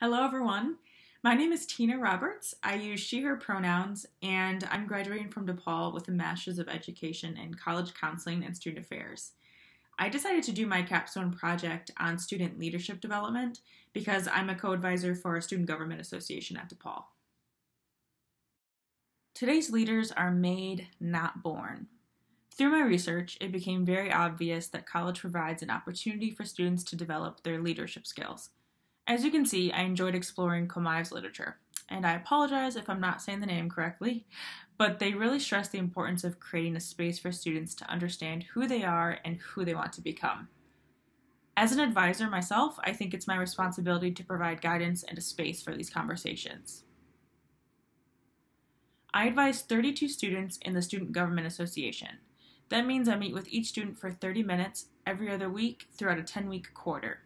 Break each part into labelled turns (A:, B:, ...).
A: Hello, everyone. My name is Tina Roberts. I use she, her pronouns, and I'm graduating from DePaul with a Master's of Education in College Counseling and Student Affairs. I decided to do my capstone project on student leadership development because I'm a co advisor for a student government association at DePaul. Today's leaders are made, not born. Through my research, it became very obvious that college provides an opportunity for students to develop their leadership skills. As you can see, I enjoyed exploring Komives' literature, and I apologize if I'm not saying the name correctly, but they really stress the importance of creating a space for students to understand who they are and who they want to become. As an advisor myself, I think it's my responsibility to provide guidance and a space for these conversations. I advise 32 students in the Student Government Association. That means I meet with each student for 30 minutes every other week throughout a 10 week quarter.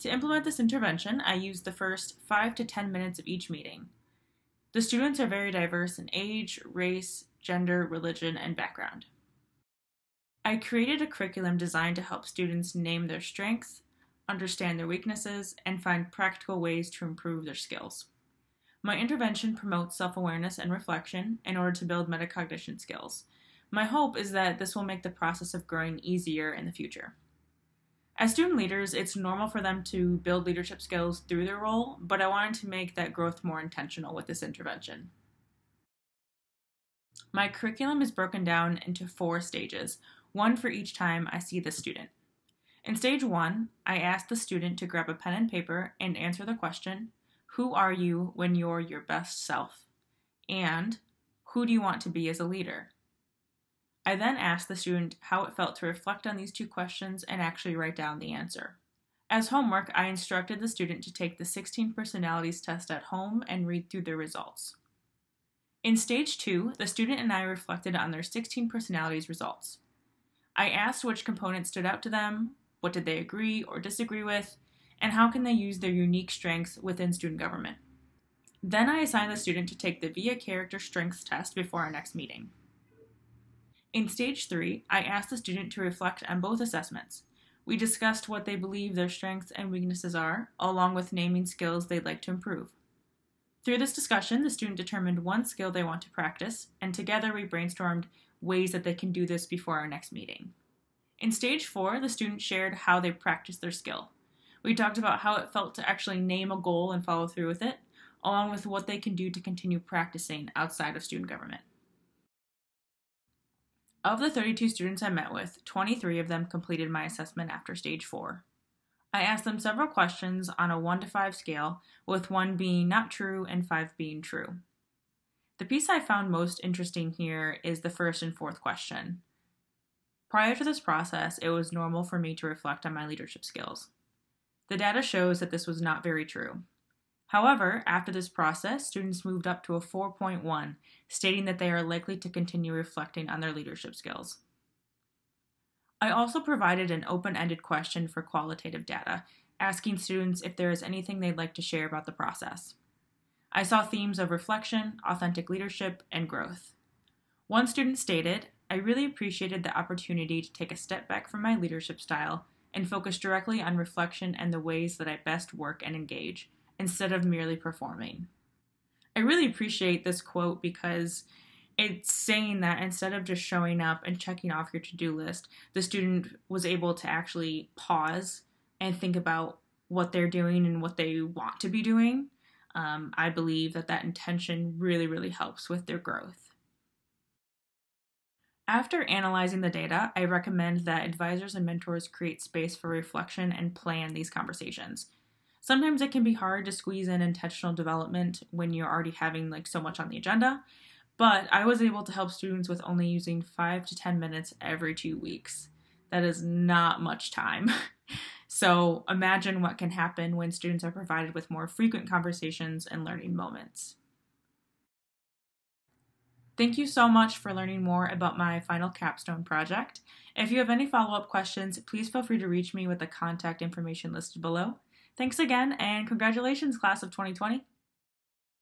A: To implement this intervention, I use the first 5 to 10 minutes of each meeting. The students are very diverse in age, race, gender, religion, and background. I created a curriculum designed to help students name their strengths, understand their weaknesses, and find practical ways to improve their skills. My intervention promotes self awareness and reflection in order to build metacognition skills. My hope is that this will make the process of growing easier in the future. As student leaders, it's normal for them to build leadership skills through their role, but I wanted to make that growth more intentional with this intervention. My curriculum is broken down into four stages, one for each time I see the student. In stage one, I ask the student to grab a pen and paper and answer the question who are you when you're your best self? And who do you want to be as a leader? I then asked the student how it felt to reflect on these two questions and actually write down the answer. As homework, I instructed the student to take the 16 personalities test at home and read through their results. In stage two, the student and I reflected on their 16 personalities results. I asked which components stood out to them, what did they agree or disagree with, and how can they use their unique strengths within student government. Then I assigned the student to take the VIA Character Strengths test before our next meeting. In stage three, I asked the student to reflect on both assessments. We discussed what they believe their strengths and weaknesses are, along with naming skills they'd like to improve. Through this discussion, the student determined one skill they want to practice, and together we brainstormed ways that they can do this before our next meeting. In stage four, the student shared how they practiced their skill. We talked about how it felt to actually name a goal and follow through with it, along with what they can do to continue practicing outside of student government. Of the 32 students I met with, 23 of them completed my assessment after stage 4. I asked them several questions on a 1 to 5 scale, with 1 being not true and 5 being true. The piece I found most interesting here is the first and fourth question. Prior to this process, it was normal for me to reflect on my leadership skills. The data shows that this was not very true. However, after this process, students moved up to a 4.1, stating that they are likely to continue reflecting on their leadership skills. I also provided an open ended question for qualitative data, asking students if there is anything they'd like to share about the process. I saw themes of reflection, authentic leadership, and growth. One student stated, I really appreciated the opportunity to take a step back from my leadership style and focus directly on reflection and the ways that I best work and engage, instead of merely performing. I really appreciate this quote because it's saying that instead of just showing up and checking off your to do list, the student was able to actually pause and think about what they're doing and what they want to be doing. Um, I believe that that intention really, really helps with their growth. After analyzing the data, I recommend that advisors and mentors create space for reflection and plan these conversations. Sometimes it can be hard to squeeze in intentional development when you're already having like so much on the agenda, but I was able to help students with only using 5 to 10 minutes every 2 weeks. That is not much time. so, imagine what can happen when students are provided with more frequent conversations and learning moments. Thank you so much for learning more about my final capstone project. If you have any follow up questions, please feel free to reach me with the contact information listed below. Thanks again, and congratulations, class of 2020.